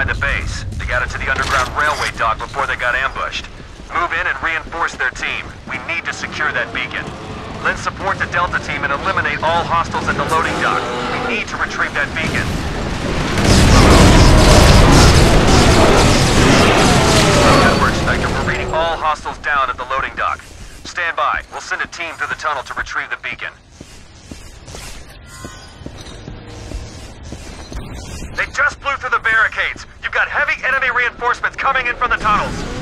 inside the base. They got it to the underground railway dock before they got ambushed. Move in and reinforce their team. We need to secure that beacon. Then support the Delta team and eliminate all hostiles at the loading dock. We need to retrieve that beacon. Network Spectre, we're reading all hostiles down at the loading dock. Stand by. We'll send a team through the tunnel to retrieve the beacon. Just blew through the barricades. You've got heavy enemy reinforcements coming in from the tunnels.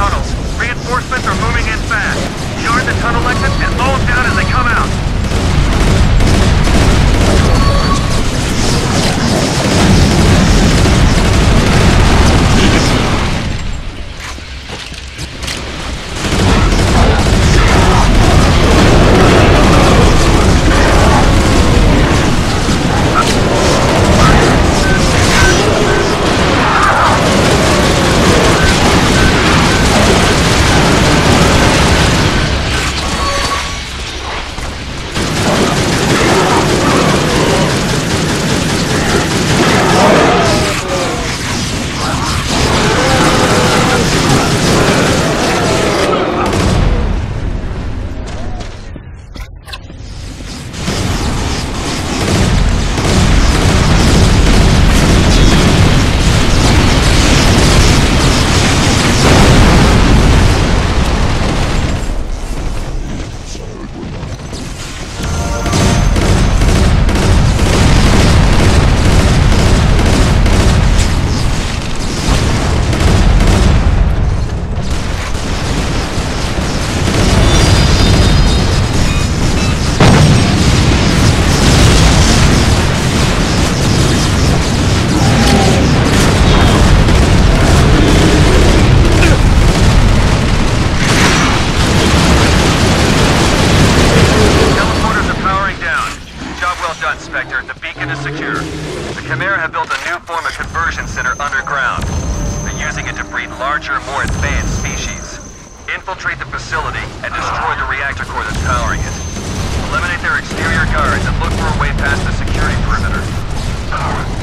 Reinforcements are moving in fast. Guard the tunnel exits and them down as they come out. Air have built a new form of conversion center underground. They're using it to breed larger, more advanced species. Infiltrate the facility and destroy the reactor core that's powering it. Eliminate their exterior guards and look for a way past the security perimeter.